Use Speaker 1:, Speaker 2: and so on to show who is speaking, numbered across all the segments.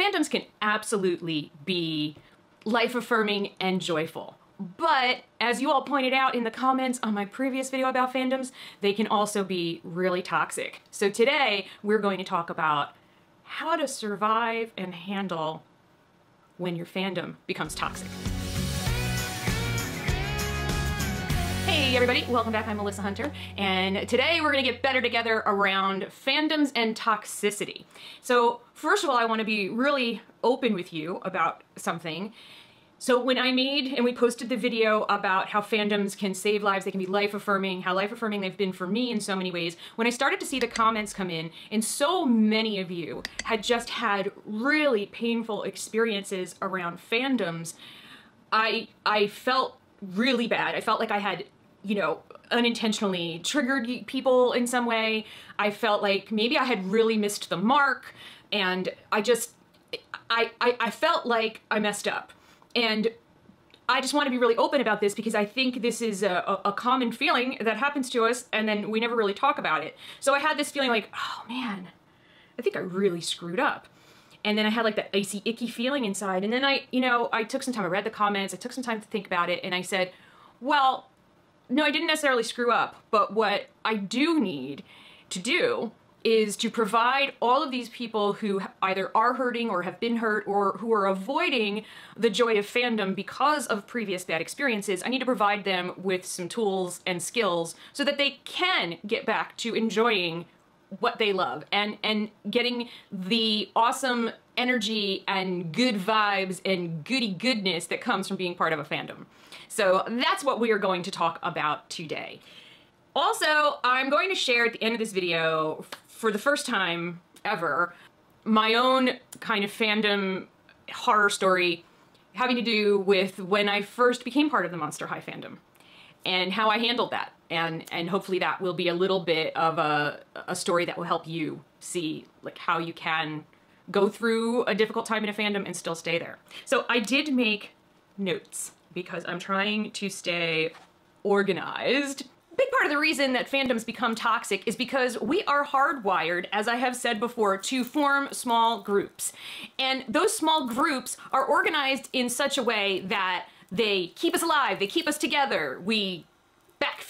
Speaker 1: fandoms can absolutely be life affirming and joyful. But as you all pointed out in the comments on my previous video about fandoms, they can also be really toxic. So today we're going to talk about how to survive and handle when your fandom becomes toxic. Hey everybody, welcome back. I'm Melissa Hunter, and today we're gonna get better together around fandoms and toxicity. So first of all, I wanna be really open with you about something. So when I made and we posted the video about how fandoms can save lives, they can be life affirming, how life affirming they've been for me in so many ways, when I started to see the comments come in, and so many of you had just had really painful experiences around fandoms, I I felt really bad. I felt like I had, you know, unintentionally triggered people in some way. I felt like maybe I had really missed the mark and I just I I, I felt like I messed up. And I just want to be really open about this because I think this is a, a, common feeling that happens to us and then we never really talk about it. So I had this feeling like, oh man, I think I really screwed up. And then I had like that icy, icky feeling inside. And then I, you know, I took some time, I read the comments, I took some time to think about it, and I said, well, no, I didn't necessarily screw up, but what I do need to do is to provide all of these people who either are hurting or have been hurt or who are avoiding the joy of fandom because of previous bad experiences, I need to provide them with some tools and skills so that they can get back to enjoying what they love and and getting the awesome energy and good vibes and goody goodness that comes from being part of a fandom. So that's what we are going to talk about today. Also, I'm going to share at the end of this video for the first time ever, my own kind of fandom horror story having to do with when I first became part of the Monster High fandom and how I handled that. And, and hopefully that will be a little bit of a, a story that will help you see like how you can go through a difficult time in a fandom and still stay there. So I did make notes because I'm trying to stay organized big part of the reason that fandoms become toxic is because we are hardwired, as I have said before, to form small groups. And those small groups are organized in such a way that they keep us alive, they keep us together. We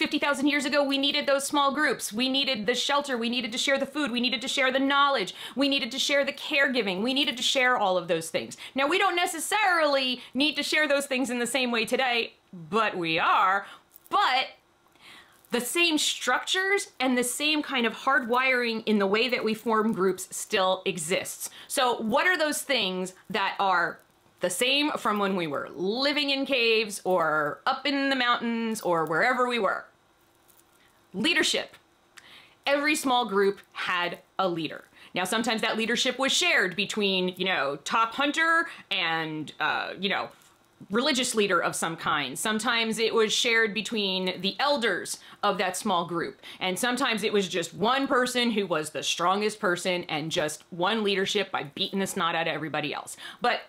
Speaker 1: 50,000 years ago, we needed those small groups. We needed the shelter. We needed to share the food. We needed to share the knowledge. We needed to share the caregiving. We needed to share all of those things. Now, we don't necessarily need to share those things in the same way today, but we are. But the same structures and the same kind of hardwiring in the way that we form groups still exists. So what are those things that are the same from when we were living in caves or up in the mountains or wherever we were? Leadership. Every small group had a leader. Now, sometimes that leadership was shared between, you know, top hunter and, uh, you know, religious leader of some kind. Sometimes it was shared between the elders of that small group. And sometimes it was just one person who was the strongest person and just won leadership by beating the snot out of everybody else. But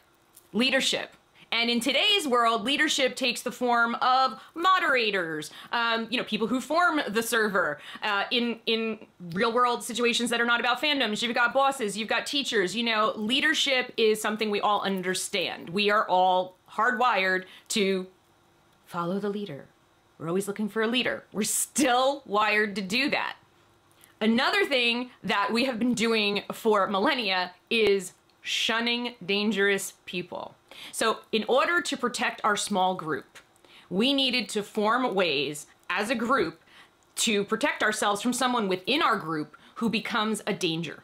Speaker 1: leadership. And in today's world, leadership takes the form of moderators, um, you know, people who form the server. Uh, in in real world situations that are not about fandoms, you've got bosses, you've got teachers. You know, leadership is something we all understand. We are all hardwired to follow the leader. We're always looking for a leader. We're still wired to do that. Another thing that we have been doing for millennia is shunning dangerous people. So in order to protect our small group, we needed to form ways as a group to protect ourselves from someone within our group who becomes a danger.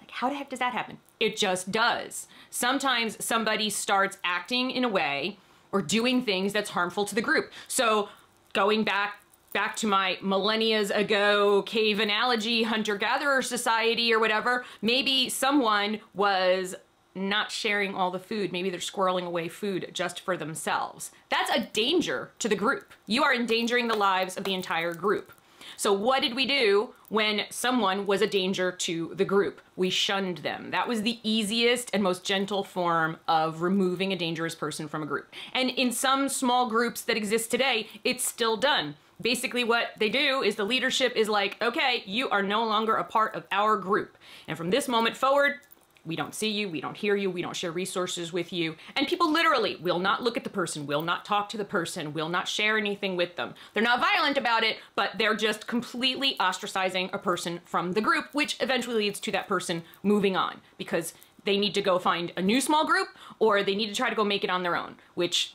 Speaker 1: Like, how the heck does that happen? It just does. Sometimes somebody starts acting in a way or doing things that's harmful to the group. So going back back to my millennia ago cave analogy, hunter-gatherer society or whatever, maybe someone was not sharing all the food. Maybe they're squirreling away food just for themselves. That's a danger to the group. You are endangering the lives of the entire group. So what did we do when someone was a danger to the group? We shunned them. That was the easiest and most gentle form of removing a dangerous person from a group. And in some small groups that exist today, it's still done. Basically what they do is the leadership is like, okay, you are no longer a part of our group. And from this moment forward, we don't see you, we don't hear you, we don't share resources with you. And people literally will not look at the person, will not talk to the person, will not share anything with them. They're not violent about it, but they're just completely ostracizing a person from the group, which eventually leads to that person moving on because they need to go find a new small group or they need to try to go make it on their own, which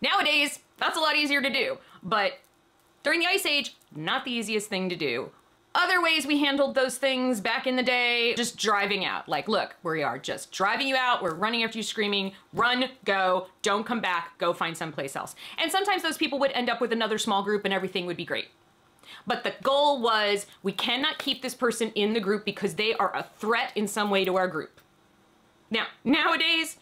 Speaker 1: nowadays, that's a lot easier to do. But during the Ice Age, not the easiest thing to do. Other ways we handled those things back in the day, just driving out. Like, look, we are just driving you out, we're running after you screaming, run, go, don't come back, go find someplace else. And sometimes those people would end up with another small group and everything would be great. But the goal was we cannot keep this person in the group because they are a threat in some way to our group. Now, nowadays,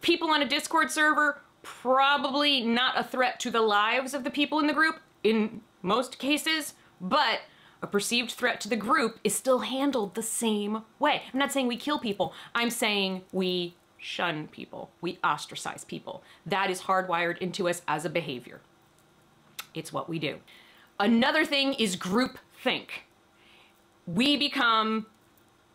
Speaker 1: people on a Discord server, probably not a threat to the lives of the people in the group in most cases, but a perceived threat to the group is still handled the same way. I'm not saying we kill people, I'm saying we shun people, we ostracize people. That is hardwired into us as a behavior. It's what we do. Another thing is group think. We become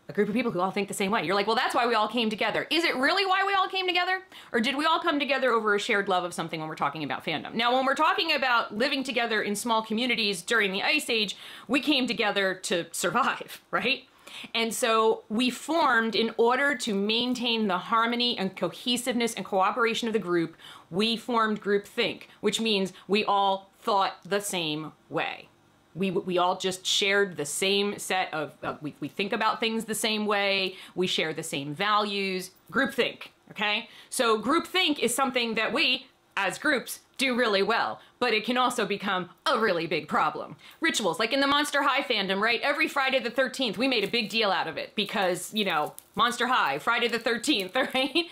Speaker 1: a group of people who all think the same way. You're like, well, that's why we all came together. Is it really why we all came together? Or did we all come together over a shared love of something when we're talking about fandom? Now, when we're talking about living together in small communities during the Ice Age, we came together to survive, right? And so we formed in order to maintain the harmony and cohesiveness and cooperation of the group, we formed group think, which means we all thought the same way we, we all just shared the same set of, uh, we, we think about things the same way, we share the same values, groupthink, okay? So groupthink is something that we, as groups, do really well, but it can also become a really big problem. Rituals, like in the Monster High fandom, right? Every Friday the 13th, we made a big deal out of it because, you know, Monster High, Friday the 13th, right?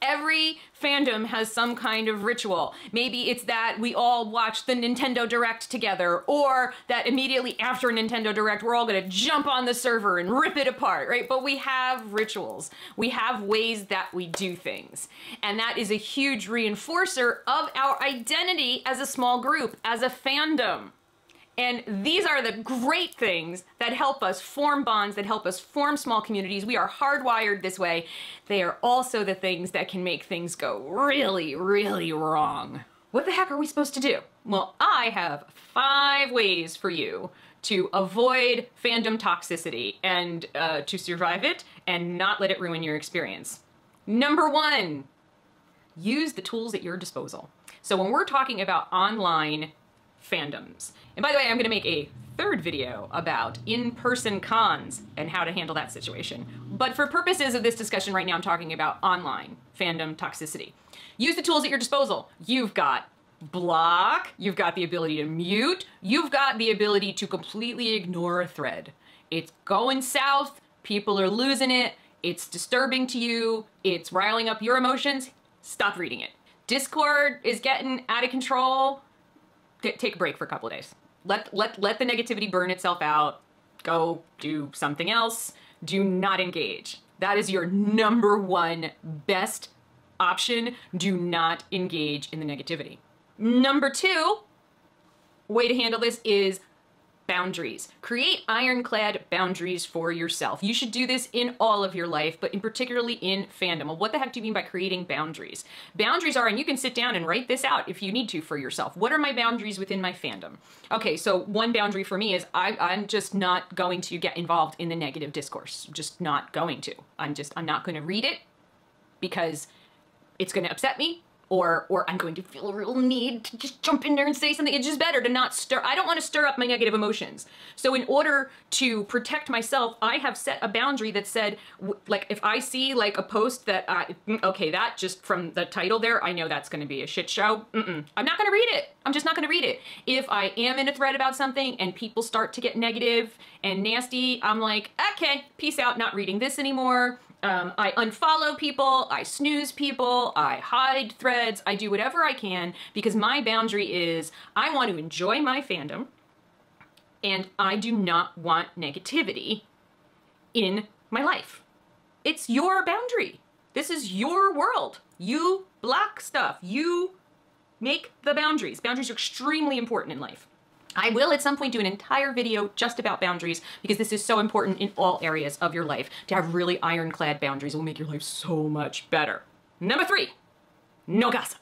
Speaker 1: Every fandom has some kind of ritual. Maybe it's that we all watch the Nintendo Direct together, or that immediately after Nintendo Direct, we're all gonna jump on the server and rip it apart, right? But we have rituals. We have ways that we do things. And that is a huge reinforcer of our identity as a small group, as a fandom. And these are the great things that help us form bonds, that help us form small communities. We are hardwired this way. They are also the things that can make things go really, really wrong. What the heck are we supposed to do? Well, I have five ways for you to avoid fandom toxicity and uh, to survive it and not let it ruin your experience. Number one, use the tools at your disposal. So when we're talking about online fandoms. And by the way, I'm gonna make a third video about in-person cons and how to handle that situation. But for purposes of this discussion right now, I'm talking about online fandom toxicity. Use the tools at your disposal. You've got block, you've got the ability to mute, you've got the ability to completely ignore a thread. It's going south, people are losing it, it's disturbing to you, it's riling up your emotions, stop reading it. Discord is getting out of control, take a break for a couple days. Let, let, let the negativity burn itself out. Go do something else. Do not engage. That is your number one best option. Do not engage in the negativity. Number two way to handle this is boundaries. Create ironclad boundaries for yourself. You should do this in all of your life, but in particularly in fandom. What the heck do you mean by creating boundaries? Boundaries are, and you can sit down and write this out if you need to for yourself. What are my boundaries within my fandom? Okay, so one boundary for me is I, I'm just not going to get involved in the negative discourse. Just not going to. I'm just, I'm not going to read it because it's going to upset me or or I'm going to feel a real need to just jump in there and say something. It's just better to not stir. I don't want to stir up my negative emotions. So in order to protect myself, I have set a boundary that said, like, if I see like a post that, I, mm, okay, that just from the title there, I know that's going to be a shit show. Mm -mm. I'm not going to read it. I'm just not going to read it. If I am in a thread about something and people start to get negative and nasty, I'm like, okay, peace out, not reading this anymore. Um, I unfollow people, I snooze people, I hide threads, I do whatever I can because my boundary is I want to enjoy my fandom and I do not want negativity in my life. It's your boundary. This is your world. You block stuff. You make the boundaries. Boundaries are extremely important in life. I will at some point do an entire video just about boundaries because this is so important in all areas of your life. To have really ironclad boundaries will make your life so much better. Number three, no gossip.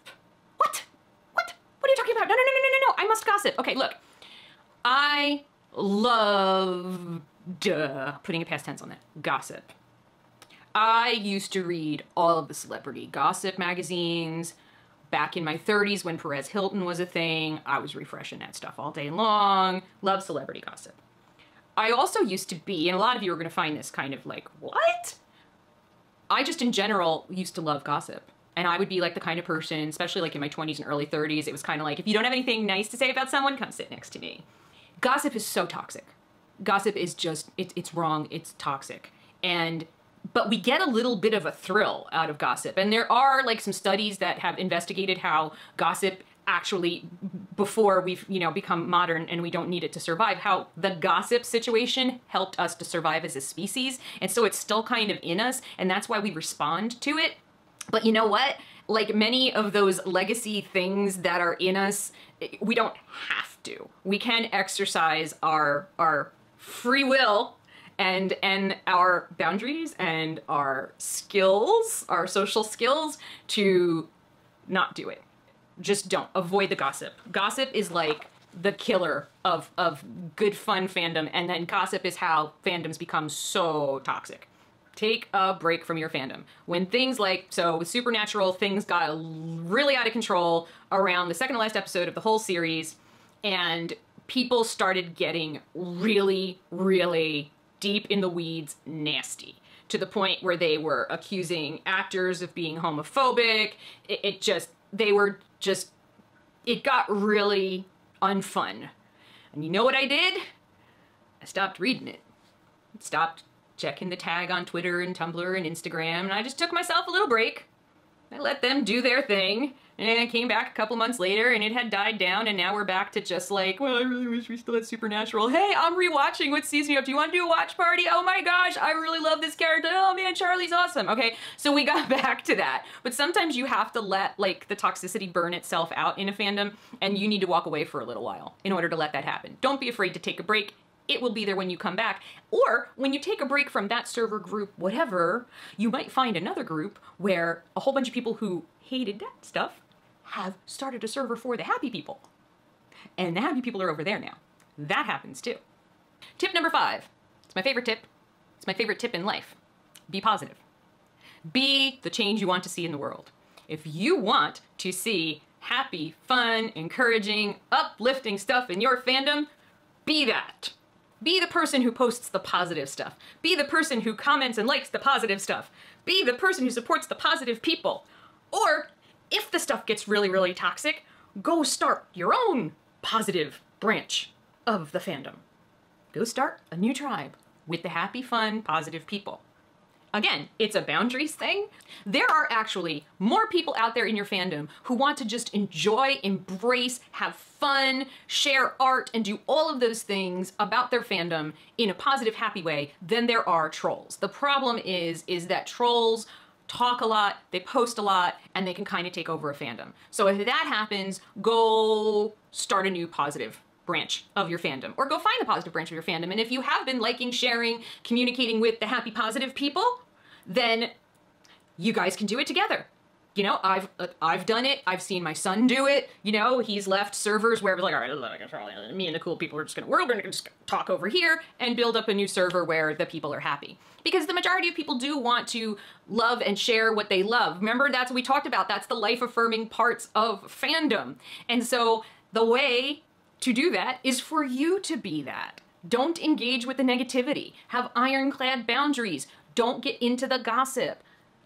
Speaker 1: What? What? What are you talking about? No, no, no, no, no, no. I must gossip. Okay, look. I love, duh, putting a past tense on that, gossip. I used to read all of the celebrity gossip magazines, back in my 30s when Perez Hilton was a thing. I was refreshing that stuff all day long. Love celebrity gossip. I also used to be, and a lot of you are going to find this kind of like, what? I just in general used to love gossip. And I would be like the kind of person, especially like in my 20s and early 30s, it was kind of like, if you don't have anything nice to say about someone, come sit next to me. Gossip is so toxic. Gossip is just, it, it's wrong, it's toxic. And but we get a little bit of a thrill out of gossip. And there are like some studies that have investigated how gossip actually before we've you know become modern and we don't need it to survive how the gossip situation helped us to survive as a species. And so it's still kind of in us and that's why we respond to it. But you know what? Like many of those legacy things that are in us we don't have to. We can exercise our our free will and and our boundaries and our skills, our social skills to not do it. Just don't avoid the gossip. Gossip is like the killer of of good fun fandom and then gossip is how fandoms become so toxic. Take a break from your fandom. When things like so with Supernatural things got really out of control around the second to last episode of the whole series and people started getting really really deep in the weeds nasty to the point where they were accusing actors of being homophobic. It, it, just, they were just, it got really unfun. And you know what I did? I stopped reading it. Stopped checking the tag on Twitter and Tumblr and Instagram, and I just took myself a little break. I let them do their thing. And then I came back a couple months later and it had died down and now we're back to just like, well, I really wish we still had Supernatural. Hey, I'm rewatching what season you. Do you want to do a watch party? Oh my gosh, I really love this character. Oh man, Charlie's awesome. Okay, so we got back to that. But sometimes you have to let like the toxicity burn itself out in a fandom and you need to walk away for a little while in order to let that happen. Don't be afraid to take a break it will be there when you come back. Or when you take a break from that server group, whatever, you might find another group where a whole bunch of people who hated that stuff have started a server for the happy people. And the happy people are over there now. That happens too. Tip number five. It's my favorite tip. It's my favorite tip in life. Be positive. Be the change you want to see in the world. If you want to see happy, fun, encouraging, uplifting stuff in your fandom, be that. Be the person who posts the positive stuff. Be the person who comments and likes the positive stuff. Be the person who supports the positive people. Or if the stuff gets really, really toxic, go start your own positive branch of the fandom. Go start a new tribe with the happy, fun, positive people. Again, it's a boundaries thing. There are actually more people out there in your fandom who want to just enjoy, embrace, have fun, share art, and do all of those things about their fandom in a positive, happy way than there are trolls. The problem is, is that trolls talk a lot, they post a lot, and they can kind of take over a fandom. So if that happens, go start a new positive branch of your fandom or go find the positive branch of your fandom. And if you have been liking, sharing, communicating with the happy, positive people, then you guys can do it together you know, I've I've done it. I've seen my son do it. You know, he's left servers where it was like, all right, me and the cool people are just gonna we're gonna just talk over here and build up a new server where the people are happy. Because the majority of people do want to love and share what they love. Remember, that's what we talked about. That's the life affirming parts of fandom. And so the way to do that is for you to be that. Don't engage with the negativity. Have ironclad boundaries. Don't get into the gossip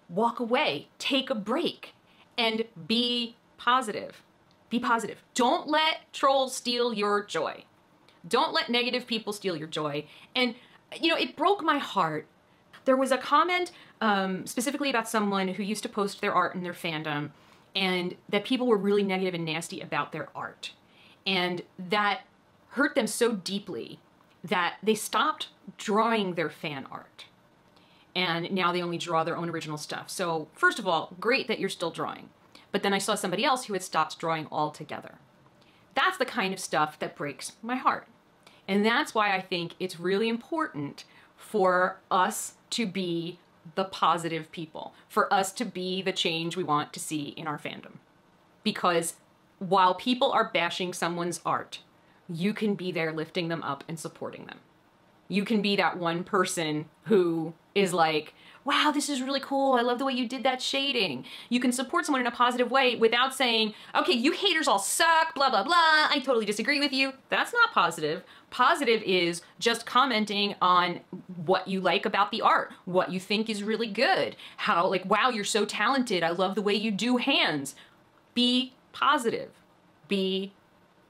Speaker 1: walk away, take a break, and be positive. Be positive. Don't let trolls steal your joy. Don't let negative people steal your joy. And, you know, it broke my heart. There was a comment um, specifically about someone who used to post their art in their fandom and that people were really negative and nasty about their art. And that hurt them so deeply that they stopped drawing their fan art and now they only draw their own original stuff. So first of all, great that you're still drawing. But then I saw somebody else who had stopped drawing altogether. That's the kind of stuff that breaks my heart. And that's why I think it's really important for us to be the positive people, for us to be the change we want to see in our fandom. Because while people are bashing someone's art, you can be there lifting them up and supporting them. You can be that one person who is like, wow, this is really cool. I love the way you did that shading. You can support someone in a positive way without saying, okay, you haters all suck, blah, blah, blah. I totally disagree with you. That's not positive. Positive is just commenting on what you like about the art, what you think is really good, how, like, wow, you're so talented. I love the way you do hands. Be positive. Be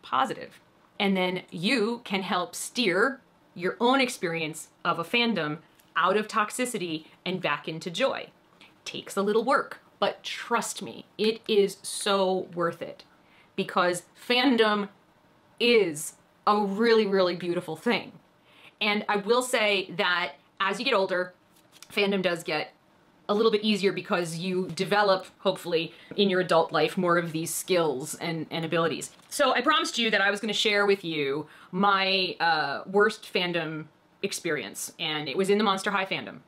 Speaker 1: positive. And then you can help steer your own experience of a fandom out of toxicity and back into joy. Takes a little work, but trust me, it is so worth it because fandom is a really, really beautiful thing. And I will say that as you get older, fandom does get a little bit easier because you develop, hopefully, in your adult life more of these skills and, and abilities. So I promised you that I was going to share with you my uh, worst fandom experience, and it was in the Monster High fandom.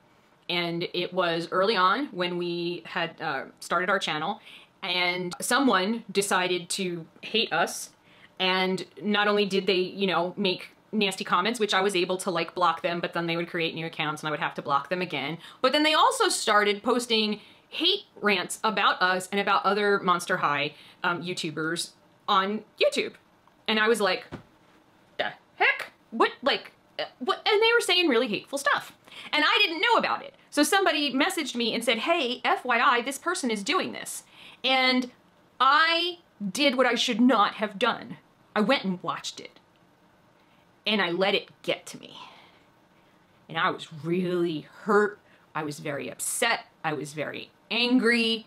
Speaker 1: And it was early on when we had uh, started our channel, and someone decided to hate us. And not only did they, you know, make nasty comments, which I was able to like block them, but then they would create new accounts and I would have to block them again. But then they also started posting hate rants about us and about other Monster High um, YouTubers on YouTube. And I was like, the heck? What, like, and they were saying really hateful stuff. And I didn't know about it. So somebody messaged me and said, hey, FYI, this person is doing this. And I did what I should not have done. I went and watched it. And I let it get to me. And I was really hurt. I was very upset. I was very angry.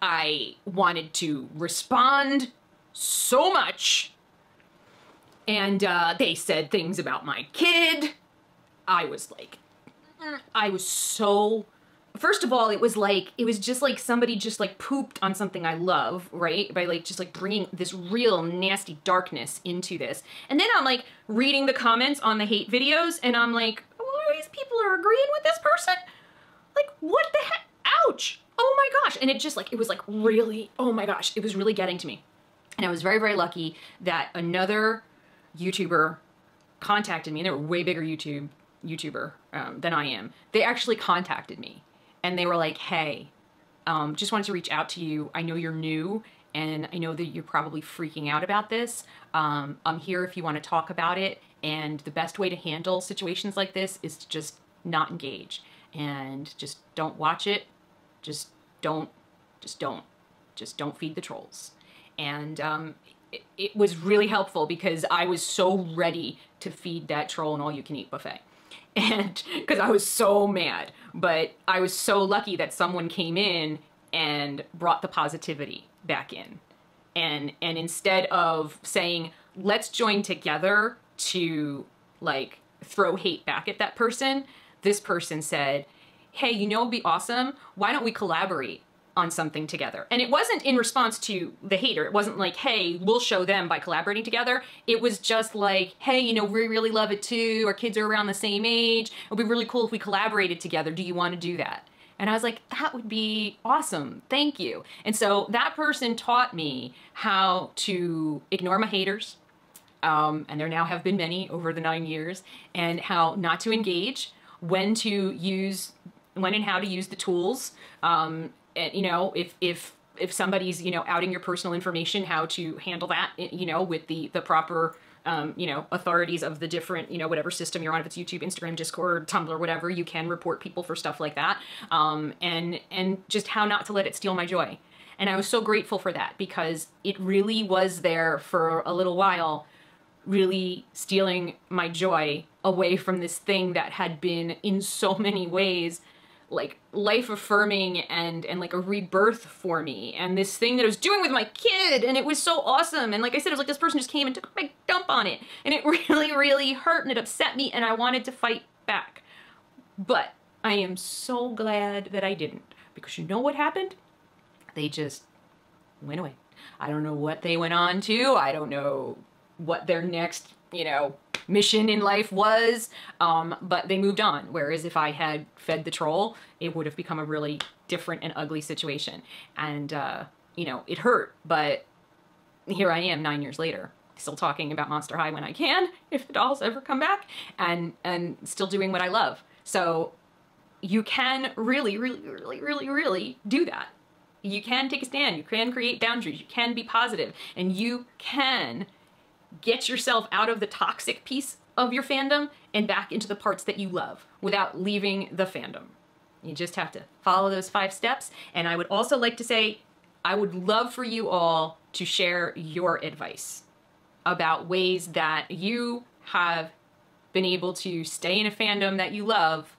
Speaker 1: I wanted to respond so much and uh, they said things about my kid. I was like, I was so. First of all, it was like it was just like somebody just like pooped on something I love, right? By like just like bringing this real nasty darkness into this. And then I'm like reading the comments on the hate videos, and I'm like, oh, these people are agreeing with this person. Like, what the heck? Ouch! Oh my gosh! And it just like it was like really, oh my gosh, it was really getting to me. And I was very, very lucky that another YouTuber contacted me, and they were way bigger YouTube YouTuber um, than I am. They actually contacted me, and they were like, "Hey, um, just wanted to reach out to you. I know you're new, and I know that you're probably freaking out about this. Um, I'm here if you want to talk about it. And the best way to handle situations like this is to just not engage and just don't watch it. Just don't, just don't, just don't feed the trolls." And um, it, was really helpful because I was so ready to feed that troll an all-you-can-eat buffet and because I was so mad. But I was so lucky that someone came in and brought the positivity back in. And and instead of saying, let's join together to like throw hate back at that person, this person said, hey, you know, it'd be awesome. Why don't we collaborate? On something together. And it wasn't in response to the hater. It wasn't like, hey, we'll show them by collaborating together. It was just like, hey, you know, we really love it too. Our kids are around the same age. It would be really cool if we collaborated together. Do you want to do that? And I was like, that would be awesome. Thank you. And so that person taught me how to ignore my haters. Um, and there now have been many over the nine years, and how not to engage, when to use, when and how to use the tools, um, and, you know, if if if somebody's you know outing your personal information, how to handle that, you know, with the the proper um, you know, authorities of the different, you know, whatever system you're on, if it's YouTube, Instagram, Discord, Tumblr, whatever, you can report people for stuff like that. Um, and, and just how not to let it steal my joy. And I was so grateful for that because it really was there for a little while, really stealing my joy away from this thing that had been in so many ways like life affirming and and like a rebirth for me. And this thing that I was doing with my kid and it was so awesome. And like I said it was like this person just came and took a big dump on it. And it really really hurt and it upset me and I wanted to fight back. But I am so glad that I didn't. Because you know what happened? They just went away. I don't know what they went on to. I don't know what their next, you know, mission in life was, um, but they moved on. Whereas if I had fed the troll, it would have become a really different and ugly situation. And, uh, you know, it hurt, but here I am nine years later, still talking about Monster High when I can, if the dolls ever come back, and, and still doing what I love. So you can really, really, really, really, really do that. You can take a stand. You can create boundaries. You can be positive, and you can get yourself out of the toxic piece of your fandom and back into the parts that you love without leaving the fandom. You just have to follow those five steps. And I would also like to say, I would love for you all to share your advice about ways that you have been able to stay in a fandom that you love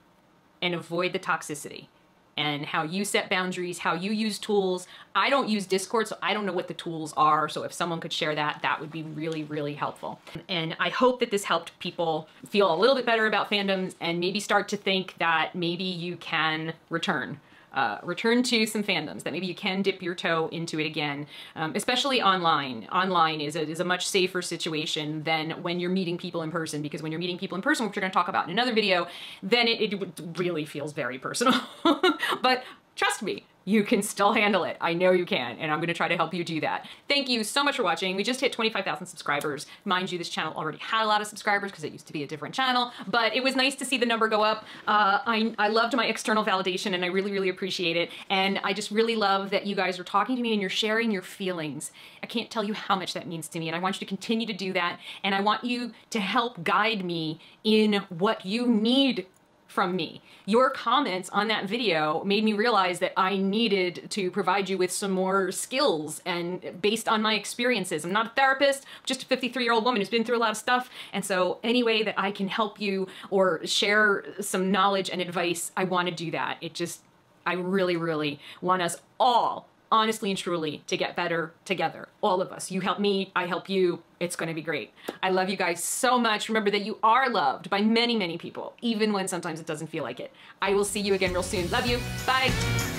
Speaker 1: and avoid the toxicity and how you set boundaries, how you use tools. I don't use Discord, so I don't know what the tools are. So if someone could share that, that would be really, really helpful. And I hope that this helped people feel a little bit better about fandoms and maybe start to think that maybe you can return uh, return to some fandoms that maybe you can dip your toe into it again, um, especially online. Online is a, is a much safer situation than when you're meeting people in person because when you're meeting people in person, which we're going to talk about in another video, then it, it really feels very personal. but trust me, you can still handle it. I know you can, and I'm gonna try to help you do that. Thank you so much for watching. We just hit 25,000 subscribers. Mind you, this channel already had a lot of subscribers because it used to be a different channel, but it was nice to see the number go up. Uh, I, I loved my external validation and I really, really appreciate it. And I just really love that you guys are talking to me and you're sharing your feelings. I can't tell you how much that means to me, and I want you to continue to do that. And I want you to help guide me in what you need from me. Your comments on that video made me realize that I needed to provide you with some more skills and based on my experiences. I'm not a therapist, I'm just a 53 year old woman who's been through a lot of stuff. And so any way that I can help you or share some knowledge and advice, I want to do that. It just, I really, really want us all honestly and truly to get better together. All of us. You help me, I help you. It's going to be great. I love you guys so much. Remember that you are loved by many, many people, even when sometimes it doesn't feel like it. I will see you again real soon. Love you. Bye.